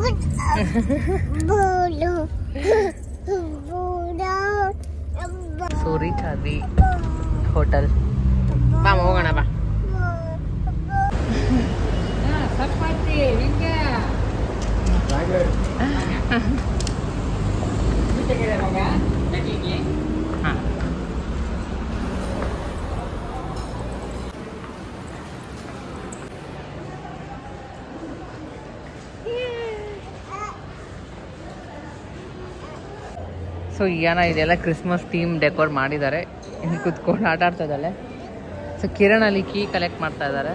Lah. Okay so reach ಆದ್ವಿ hotel ಬಾ ಹೋಗೋಣ ಬಾ ಹಾಂ ಸೊ ಈಗಾನ ಇದೆಲ್ಲ ಕ್ರಿಸ್ಮಸ್ ಥೀಮ್ ಡೆಕೋರ್ ಮಾಡಿದ್ದಾರೆ. ಇಲ್ಲಿ ಕುತ್ಕೊಂಡು ಆಟ ಆಡ್ತಾ ಇದ್ದಾಳೆ ಸೊ ಕಿರಣ್ ಅಲ್ಲಿ ಕೀ ಕಲೆಕ್ಟ್ ಮಾಡ್ತಾ ಇದ್ದಾರೆ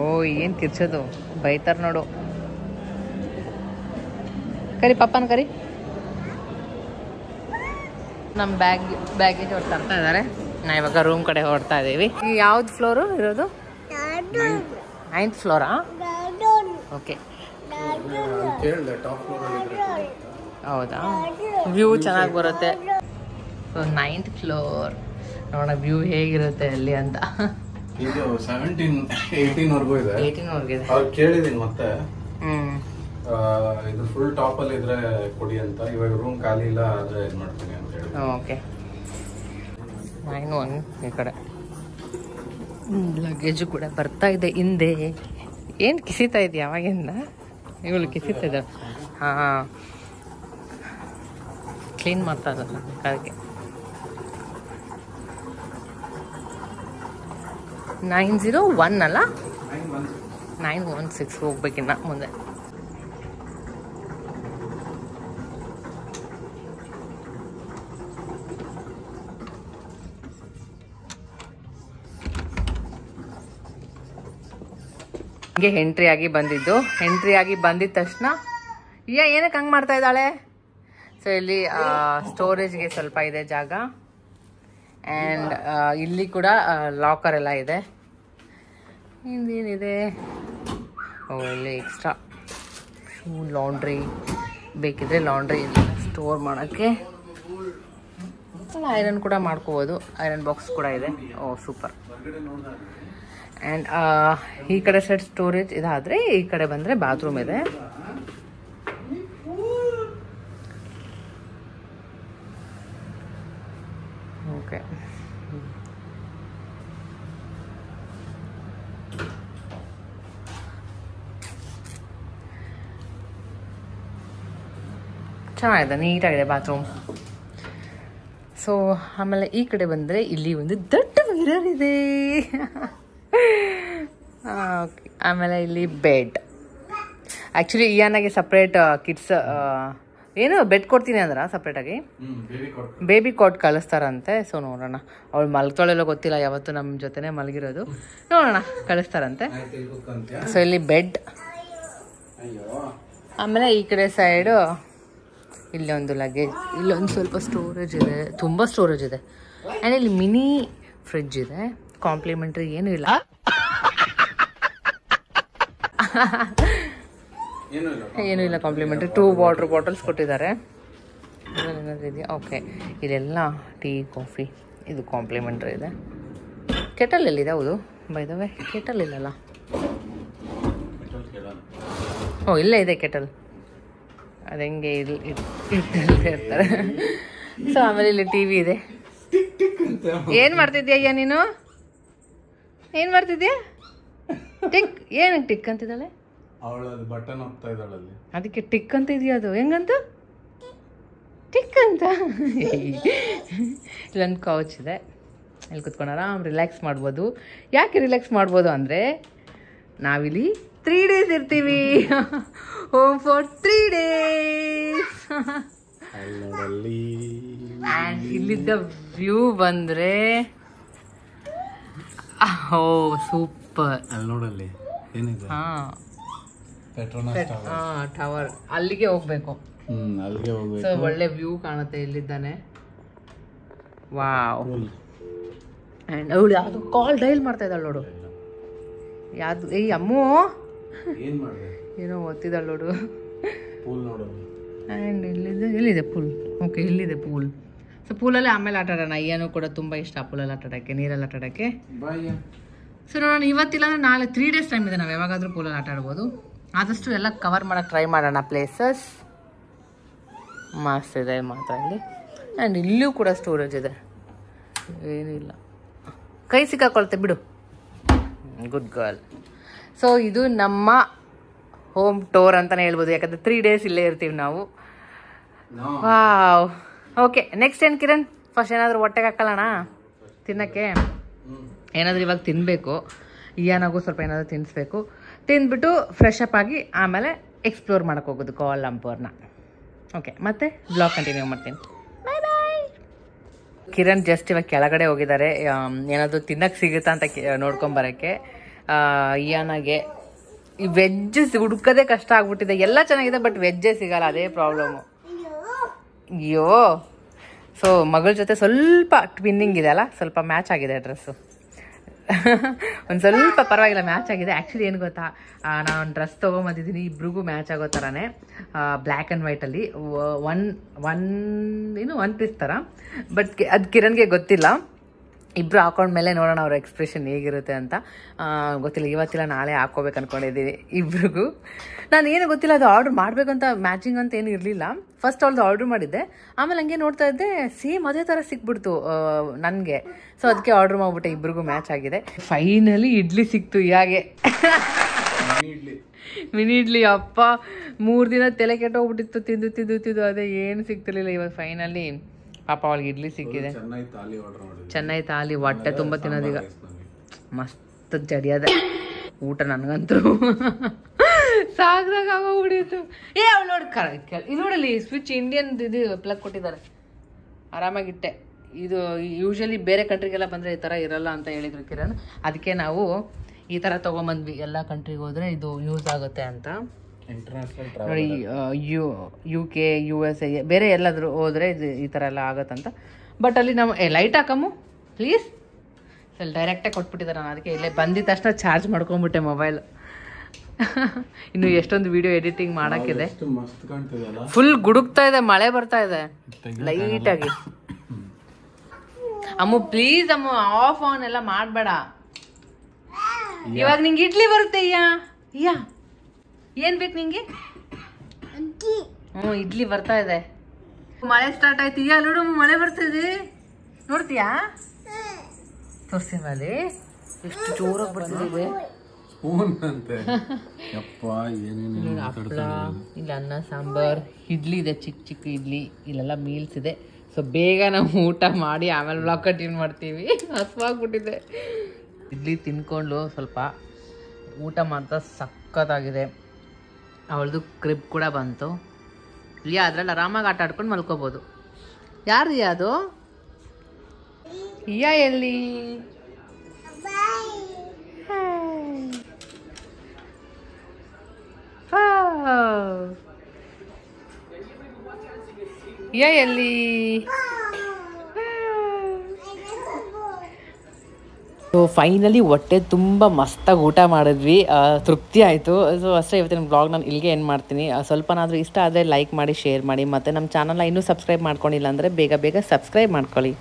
ಓ ಏನು ಕಿರ್ಚೋದು? ಬೈತಾರ ನೋಡು. ಕರಿ ಪಪ್ಪನ ಕರಿ. ನಮ್ಮ ಬ್ಯಾಗ್ ಬ್ಯಾಗೇಜ್ ಅವ್ರು ತರ್ತಾ ಇದ್ದಾರೆ ನಾ ಇವಾಗ ರೂಮ್ ಕಡೆ ಹೊಡ್ತಾ ಇದ್ದೀವಿ ಯಾವ್ದು ಫ್ಲೋರು ಇರೋದು? ನೈನ್ತ್ ಫ್ಲೋರಾ ಓಕೆ ಹೌದಾ? ವ್ಯೂ ಚೆನ್ನಾಗಿ ಬರುತ್ತೆ. ಸೊ ನೈನ್ತ್ ಫ್ಲೋರ್ ನೋಡೋಣ ವ್ಯೂ ಹೇಗಿರುತ್ತೆ ಅಲ್ಲಿ ಅಂತ. ಇದು ಸೆವೆಂಟೀನ್ ಏಯ್ಟೀನ್ ವರ್ಗೂ ಇದೆ. ಏಯ್ಟೀನ್ವರೆಗಿದೆ ಅವ್ರು ಕೇಳಿದೀನಿ ಮತ್ತೆ. ಇದು ಫುಲ್ ಟಾಪ್ ಅಲ್ಲಿ ಇದ್ರೆ ಕೊಡಿ ಅಂತ. ಇವಾಗ ರೂಮ್ ಖಾಲಿ ಇಲ್ಲ ಆದ್ರೆ ಇದ್ ಮಾಡ್ತೀನಿ ಅಂತ ಹೇಳಿ. ಓಕೆ ನೈನ್ ಒನ್ ಈ ಕಡೆ. ಲಗೇಜು ಕೂಡ ಬರ್ತಾ ಇದೆ ಹಿಂದೆ. ಏನು ಕಿಸಿತಾ ಇದೆಯಾ ಅವಾಗಿಂದ? ಇವಳು ಕಿಸಿತಾ ಇದ್ದಾಳೆ. ಹಾಂ ಕ್ಲೀನ್ ಮಾಡ್ತಾ ಇದ್ದಲ್ಲ ಅದಕ್ಕೆ ನೈನ್ ಜೀರೋ ಒನ್ ಅಲ್ಲ? ನೈನ್ ಒನ್ ಸಿಕ್ಸ್ ಹೋಗ್ಬೇಕಿನ್ನ ಮುಂದೆ. ಹಿಂಗೆ ಎಂಟ್ರಿ ಆಗಿ ಬಂದಿದ್ದು. ಎಂಟ್ರಿ ಆಗಿ ಬಂದಿದ ತಕ್ಷಣ ಏ ಏನಕ್ಕೆ ಹಂಗೆ ಮಾಡ್ತಾ ಇದ್ದಾಳೆ? ಸೊ ಇಲ್ಲಿ ಸ್ಟೋರೇಜ್ಗೆ ಸ್ವಲ್ಪ ಇದೆ ಜಾಗ. ಆ್ಯಂಡ್ ಇಲ್ಲಿ ಕೂಡ ಲಾಕರ್ ಎಲ್ಲ ಇದೆ. ಇನ್ನೇನಿದೆ ಓ, ಇಲ್ಲಿ ಎಕ್ಸ್ಟ್ರಾ ಶೂ ಲಾಂಡ್ರಿ ಬೇಕಿದ್ರೆ ಲಾಂಡ್ರಿ ಸ್ಟೋರ್ ಮಾಡೋಕ್ಕೆ. ಐರನ್ ಕೂಡ ಮಾಡ್ಕೋಬೋದು. ಐರನ್ ಬಾಕ್ಸ್ ಕೂಡ ಇದೆ. ಓ ಸೂಪರ್ ಆ್ಯಂಡ್ ಈ ಕಡೆ ಸೈಡ್ ಸ್ಟೋರೇಜ್ ಇದಾದರೆ ಈ ಕಡೆ ಬಂದರೆ ಬಾತ್ರೂಮ್ ಇದೆ. ಓಕೆ ಚೆನ್ನಾಗಿದೆ, ನೀಟಾಗಿದೆ ಬಾತ್ರೂಮ್ ಸೊ ಆಮೇಲೆ ಈ ಕಡೆ ಬಂದರೆ ಇಲ್ಲಿ ಒಂದು ದೊಡ್ಡ ಮಿರರ್ ಇದೆ. ಆಮೇಲೆ ಇಲ್ಲಿ ಬೆಡ್ ಆ್ಯಕ್ಚುಲಿ ಇಯಾನಾಗೆ ಸಪ್ರೇಟ್ ಕಿಡ್ಸ್ ಏನು ಬೆಡ್ ಕೊಡ್ತೀನಿ ಅಂದ್ರ ಸಪ್ರೇಟಾಗಿ ಬೇಬಿ ಕಾಟ್ ಕಳಿಸ್ತಾರಂತೆ. ಸೊ ನೋಡೋಣ. ಅವಳು ಮಲ್ಕೊಳ್ಳೋಲ್ಲ ಗೊತ್ತಿಲ್ಲ ಯಾವತ್ತು ನಮ್ಮ ಜೊತೆನೇ ಮಲಗಿರೋದು. ನೋಡೋಣ ಕಳಿಸ್ತಾರಂತೆ. ಸೊ ಇಲ್ಲಿ ಬೆಡ್ ಆಮೇಲೆ ಈ ಕಡೆ ಸೈಡು ಇಲ್ಲೊಂದು ಲಗೇಜ್ ಇಲ್ಲೊಂದು ಸ್ವಲ್ಪ ಸ್ಟೋರೇಜ್ ಇದೆ. ತುಂಬ ಸ್ಟೋರೇಜ್ ಇದೆ. ಆ್ಯಂಡ್ ಇಲ್ಲಿ ಮಿನಿ ಫ್ರಿಡ್ಜ್ ಇದೆ. ಕಾಂಪ್ಲಿಮೆಂಟ್ರಿ ಏನು ಇಲ್ಲ. ಏನೂ ಇಲ್ಲ. ಕಾಂಪ್ಲಿಮೆಂಟ್ರಿ. ಟೂ ವಾಟರ್ ಬಾಟಲ್ಸ್ ಕೊಟ್ಟಿದ್ದಾರೆ. ಇದೆಯಾ? ಓಕೆ ಇದೆಲ್ಲ ಟೀ ಕಾಫಿ ಇದು ಕಾಂಪ್ಲಿಮೆಂಟ್ರಿ ಇದೆ. ಕೆಟಲ್ ಎಲ್ಲಿದೆ ಹೌದು? ಬೈದವೆ ಕೆಟಲ್ ಇಲ್ಲಲ್ಲ? ಓ ಇಲ್ಲೇ ಇದೆ ಕೆಟಲ್ ಅದು ಹೆಂಗೆ ಇಲ್ಲಿ ಇಟ್ಟಲ್ಲೇ ಇರ್ತಾರೆ. ಸೊ ಆಮೇಲೆ ಇಲ್ಲಿ ಟಿ ವಿ ಇದೆ ಏನು ಮಾಡ್ತಿದ್ಯಾ ಅಯ್ಯ ನೀನು? ಏನು ಮಾಡ್ತಿದ್ಯಾ? ಟಿಕ್ ಏನ್ ಟಿಕ್ ಅಂತಿದ್ದಾಳೆ? ಅವಳು ಬಟನ್ ಹೋಗ್ತಾ ಇದ್ದಾಳೆ ಅಲ್ಲಿ ಅದಕ್ಕೆ ಟಿಕ್ ಅಂತ ಇದೆಯಾ ಅದು? ಹೆಂಗಂತ? ಟಿಕ್ ಅಂತ. ಇಲ್ಲೊಂದು ಕೌಚ್ ಇದೆ. ಇಲ್ಲಿ ಕುತ್ಕೊಂಡು ಆರಾಮ್ ರಿಲ್ಯಾಕ್ಸ್ ಮಾಡ್ಬೋದು. ಯಾಕೆ ರಿಲ್ಯಾಕ್ಸ್ ಮಾಡ್ಬೋದು ಅಂದರೆ ನಾವಿಲ್ಲಿ ತ್ರೀ ಡೇಸ್ ಇರ್ತೀವಿ. ಹೋಮ್ ಫಾರ್ ತ್ರೀ ಡೇಸ್ ಇಲ್ಲಿದ್ದ ವ್ಯೂ ಬಂದರೆ ಓ ಸೂಪರ್. ಅಲ್ಲಿ ನೋಡಲ್ಲಿ ಏನಿದೆ? ಹಾಂ. ಟವರ್? ಅಲ್ಲಿಗೆ ಹೋಗ್ಬೇಕು. ಹ್ಮ್ ಅಲ್ಲಿಗೆ ಹೋಗ್ಬೇಕು. ಸೊ ಒಳ್ಳೆ ವ್ಯೂ ಕಾಣುತ್ತೆ ಇಲ್ಲಿದ್ದಾನೆ. ವಾವ್. ಆ್ಯಂಡ್ ಅವಳು ಯಾವುದು ಕಾಲ್ ಡೈಲ್ ಮಾಡ್ತಾ ಇದ್ದಾಳೆ ನೋಡು. ಯಾವ್ದು ಏಯ್ ಅಮ್ಮು. ಏನು ಓದ್ತಿದ್ದಾಳೆ ನೋಡು. ಪೂಲ್ ನೋಡು. ಆ್ಯಂಡ್ ಇಲ್ಲಿದೆ ಎಲ್ಲಿದೆ ಪೂಲ್ ಓಕೆ ಇಲ್ಲಿದೆ ಪೂಲ್ ಸೊ ಪೂಲಲ್ಲಿ ಆಮೇಲೆ ಆಟ ಆಡೋಣ ಅಯ್ಯನೂ ಕೂಡ ತುಂಬ ಇಷ್ಟ ಪೂಲಲ್ಲಿ ಆಟ ಆಡೋಕ್ಕೆ ನೀರಲ್ಲಿ ಆಟ ಆಡೋಕ್ಕೆ ಬಾಯ್. ಸೊ ನೋಡೋಣ ಇವತ್ತಿಲ್ಲ ಅಂದ್ರೆ ನಾಳೆ ತ್ರೀ ಡೇಸ್ ಟೈಮ್ ಇದೆ ನಾವು ಯಾವಾಗಾದರೂ ಪೂಲಲ್ಲಿ ಆಟ ಆಡ್ಬೋದು ಆದಷ್ಟು ಎಲ್ಲ ಕವರ್ ಮಾಡೋಕ್ಕೆ ಟ್ರೈ ಮಾಡೋಣ ಪ್ಲೇಸಸ್ ಮಸ್ತ್ ಇದೆ ಮಾತ್ರ ಇಲ್ಲಿ. ಆ್ಯಂಡ್ ಇಲ್ಲೂ ಕೂಡ ಸ್ಟೋರೇಜ್ ಇದೆ. ಏನಿಲ್ಲ ಕೈ ಸಿಕ್ಕಾಕೊಳ್ತೆ ಬಿಡು. ಗುಡ್ ಗರ್ಲ್ ಸೊ ಇದು ನಮ್ಮ ಹೋಮ್ ಟೋರ್ ಅಂತಲೇ ಹೇಳ್ಬೋದು. ಯಾಕಂದರೆ ತ್ರೀ ಡೇಸ್ ಇಲ್ಲೇ ಇರ್ತೀವಿ ನಾವು. ವಾವ್ ಓಕೆ ನೆಕ್ಸ್ಟ್ ಏನು ಕಿರಣ್? ಫಸ್ಟ್ ಏನಾದರೂ ಹೊಟ್ಟೆಗೆ ಹಾಕಲ್ಲಣ ತಿನ್ನಕ್ಕೆ? ಏನಾದರೂ ಇವಾಗ ತಿನ್ನಬೇಕು ಇಯಾನಾಗೂ ಸ್ವಲ್ಪ ಏನಾದರೂ ತಿನ್ನಿಸ್ಬೇಕು ತಿಂದ್ಬಿಟ್ಟು ಫ್ರೆಶ್ ಅಪ್ ಆಗಿ ಆಮೇಲೆ ಎಕ್ಸ್ಪ್ಲೋರ್ ಮಾಡಕ್ಕೆ ಹೋಗೋದು ಕೋಲಾಲಂಪುರ್ನ ಓಕೆ ಮತ್ತೆ ಬ್ಲಾಗ್ ಕಂಟಿನ್ಯೂ ಮಾಡ್ತೀನಿ. ಕಿರಣ್ ಜಸ್ಟ್ ಇವಾಗ ಕೆಳಗಡೆ ಹೋಗಿದ್ದಾರೆ ಏನಾದರೂ ತಿನ್ನಕ್ಕೆ ಸಿಗುತ್ತಾ ಅಂತ ನೋಡ್ಕೊಂಬರೋಕ್ಕೆ ಇಯಾನಾಗೆ ಈ ವೆಜ್ ಹುಡ್ಕೋದೇ ಕಷ್ಟ ಆಗ್ಬಿಟ್ಟಿದೆ. ಎಲ್ಲ ಚೆನ್ನಾಗಿದೆ ಬಟ್ ವೆಜ್ಜೇ ಸಿಗಲ್ಲ, ಅದೇ ಪ್ರಾಬ್ಲಮ್ಮು ಅಯ್ಯೋ. ಸೊ ಮಗಳ ಜೊತೆ ಸ್ವಲ್ಪ ಟ್ವಿನ್ನಿಂಗ್ ಇದೆ ಅಲ್ಲ? ಸ್ವಲ್ಪ ಮ್ಯಾಚ್ ಆಗಿದೆ ಡ್ರೆಸ್ಸು ಒಂದು ಸ್ವಲ್ಪ ಪರವಾಗಿಲ್ಲ ಮ್ಯಾಚ್ ಆಗಿದೆ. ಆ್ಯಕ್ಚುಲಿ ಏನು ಗೊತ್ತಾ? ನಾನು ಡ್ರೆಸ್ ತೊಗೊಂಬಂದಿದ್ದೀನಿ, ಇಬ್ರಿಗೂ ಮ್ಯಾಚ್ ಆಗೋ ಥರನೇ ಬ್ಲ್ಯಾಕ್ ಆ್ಯಂಡ್ ವೈಟಲ್ಲಿ ಒನ್ ಒನ್ ಏನು ಒನ್ ಪೀಸ್ ಥರ ಬಟ್ ಅದು ಕಿರಣ್ಗೆ ಗೊತ್ತಿಲ್ಲ. ಇಬ್ರು ಹಾಕೊಂಡ್ಮೇಲೆ ನೋಡೋಣ ಅವ್ರ ಎಕ್ಸ್ಪ್ರೆಷನ್ ಹೇಗಿರುತ್ತೆ ಅಂತ. ಗೊತ್ತಿಲ್ಲ. ಇವತ್ತಿಲ್ಲ, ನಾಳೆ ಹಾಕೋಬೇಕು ಅಂದ್ಕೊಂಡಿದ್ದೀನಿ ಇಬ್ರಿಗೂ. ನಾನು ಏನು ಗೊತ್ತಿಲ್ಲ, ಅದು ಆರ್ಡ್ರ್ ಮಾಡಬೇಕಂತ ಮ್ಯಾಚಿಂಗ್ ಅಂತ ಏನು ಇರಲಿಲ್ಲ. ಫಸ್ಟ್ ಅವ್ಳದ್ದು ಆರ್ಡ್ರ್ ಮಾಡಿದ್ದೆ. ಆಮೇಲೆ ಹಂಗೆ ನೋಡ್ತಾ ಇದ್ದೆ ಸೇಮ್ ಅದೇ ಥರ ಸಿಕ್ಬಿಡ್ತು ನನಗೆ. ಸೊ ಅದಕ್ಕೆ ಆರ್ಡ್ರ್ ಮಾಡ್ಬಿಟ್ಟೆ ಇಬ್ರಿಗೂ ಮ್ಯಾಚ್ ಆಗಿದೆ. ಫೈನಲಿ ಇಡ್ಲಿ ಸಿಕ್ತು ಯಾಗೆ ಮಿನಿ ಇಡ್ಲಿ. ಅಪ್ಪ. ಮೂರು ದಿನ ತಲೆ ಕೆಟ್ಟೋಗ್ಬಿಟ್ಟಿತ್ತು ತಿಂದು ತಿಂದು ತಿಂದು ಅದೇ ಏನು ಸಿಗ್ತಿರ್ಲಿಲ್ಲ. ಇವಾಗ ಫೈನಲಿ ಪಾಪ ಅವಳಿಗೆ ಇಡ್ಲಿ ಸಿಕ್ಕಿದೆ. ಚೆನ್ನೈ ತಾಲಿ ಹೊಟ್ಟೆ ತುಂಬ ತಿನ್ನೋದೀಗ. ಮಸ್ತ್ ಜಡಿಯದ ಊಟ ನನಗಂತೂ. ಸಾಕ್ದಾಗ ಆಗೋಗ್ಬಿಡಿತ್ತು ಏ ಅವ್ಳು ನೋಡಿ ಕರ ಇದು ನೋಡಲ್ಲಿ ಸ್ವಿಚ್ ಇಂಡಿಯನ್ ಇದು ಪ್ಲಗ್ ಕೊಟ್ಟಿದ್ದಾರೆ. ಆರಾಮಾಗಿಟ್ಟೆ. ಇದು ಯೂಶಲಿ ಬೇರೆ ಕಂಟ್ರಿಗೆಲ್ಲ ಬಂದರೆ ಈ ಥರ ಇರಲ್ಲ ಅಂತ ಹೇಳಿದ್ರು ಕಿರಣ್. ಅದಕ್ಕೆ ನಾವು ಈ ಥರ ತೊಗೊಂಬಂದ್ವಿ. ಎಲ್ಲ ಕಂಟ್ರಿಗೆ ಹೋದರೆ ಇದು ಯೂಸ್ ಆಗುತ್ತೆ ಅಂತ. ನೋಡಿ U U K U S I ಬೇರೆ ಎಲ್ಲಾದರೂ ಹೋದರೆ ಇದು ಈ ಥರ ಎಲ್ಲ ಆಗುತ್ತಂತ. ಬಟ್ ಅಲ್ಲಿ ನಾವು ಏ ಲೈಟ್ ಹಾಕಮ್ಮು ಪ್ಲೀಸ್ ಅಲ್ಲಿ ಡೈರೆಕ್ಟಾಗಿ ಕೊಟ್ಬಿಟ್ಟಿದ್ದಾರೆ. ನಾನು ಅದಕ್ಕೆ ಇಲ್ಲೇ ಬಂದಿದ ತಕ್ಷಣ ಚಾರ್ಜ್ ಮಾಡ್ಕೊಂಬಿಟ್ಟೆ ಮೊಬೈಲ್ ಇನ್ನು ಎಷ್ಟೊಂದು ವಿಡಿಯೋ ಎಡಿಟಿಂಗ್ ಮಾಡೋಕ್ಕಿದೆ. ಫುಲ್ ಗುಡುಕ್ತಾ ಇದೆ ಮಳೆ ಬರ್ತಾ ಇದೆ. ಲೈಟ್ ಆಗಿ. ಅಮ್ಮ ಪ್ಲೀಸ್ ಅಮ್ಮ ಆಫ್ ಆನ್ ಎಲ್ಲ ಮಾಡಬೇಡ. ಇವಾಗ ನಿಂಗೆ ಇಡ್ಲಿ ಬರುತ್ತೆ ಅಯ್ಯ ಅಯ್ಯ ಏನ್ ಬೇಕು ನಿಂಗೆ? ಹ್ಞೂ ಇಡ್ಲಿ ಬರ್ತಾ ಇದೆ. ಮಳೆ ಸ್ಟಾರ್ಟ್ ಆಯ್ತು. ಈಗ ನೋಡು ಮಳೆ ಬರ್ತಾ ಇದೆ. ನೋಡ್ತೀಯಾ? ತೋರ್ಸಿ ಅಲ್ಲಿ ಎಷ್ಟು ಜೋರಾಗಿ ಬರ್ತಿದೆ ಸ್ಪೂನ್ ಅಂತೆ ಯಪ್ಪ ಏನೇನು ಹಪ್ಪಳ ಇಲ್ಲಿ ಅನ್ನ ಸಾಂಬಾರ್ ಇಡ್ಲಿ ಇದೆ ಚಿಕ್ಕ ಚಿಕ್ಕ ಇಡ್ಲಿ. ಇಲ್ಲೆಲ್ಲ ಮೀಲ್ಸ್ ಇದೆ. ಸೊ ಬೇಗ ನಾವು ಊಟ ಮಾಡಿ ಆಮೇಲೆ ಬ್ಲಾಗ್ ಕಂಟಿನ್ಯೂ ಮಾಡ್ತೀವಿ. ಹಸುವಾಗ್ಬಿಟ್ಟಿದೆ. ಇಡ್ಲಿ ತಿನ್ಕೊಂಡು ಸ್ವಲ್ಪ ಊಟ ಮಾತ್ರ ಸಖತ್ತಾಗಿದೆ. ಅವಳದು ಕ್ರಿಪ್ ಕೂಡ ಬಂತು. ಇಲ್ಲಿ ಅದ್ರಲ್ಲಿ ಆರಾಮಾಗಿ ಆಟ ಆಡ್ಕೊಂಡು ಮಲ್ಕೋಬೋದು. ಯಾರು ಅದು? ಇಯ್ಯ ಎಲ್ಲಿ? ಯಾ ಎಲ್ಲಿ ಸೊ ಫೈನಲಿ ಹೊಟ್ಟೆ ತುಂಬ ಮಸ್ತಾಗಿ ಊಟ ಮಾಡಿದ್ವಿ. ತೃಪ್ತಿ ಆಯಿತು. ಸೊ ಅಷ್ಟೇ ಇವತ್ತಿನ ಬ್ಲಾಗ್ ನಾನು ಇಲ್ಲಿಗೆ ಏನು ಮಾಡ್ತೀನಿ. ಸ್ವಲ್ಪನಾದರೂ ಇಷ್ಟ ಆದರೆ ಲೈಕ್ ಮಾಡಿ ಶೇರ್ ಮಾಡಿ. ಮತ್ತು ನಮ್ಮ ಚಾನಲ್ನ ಇನ್ನೂ ಸಬ್ಸ್ಕ್ರೈಬ್ ಮಾಡ್ಕೊಂಡಿಲ್ಲ ಅಂದರೆ ಬೇಗ ಬೇಗ ಸಬ್ಸ್ಕ್ರೈಬ್ ಮಾಡ್ಕೊಳ್ಳಿ.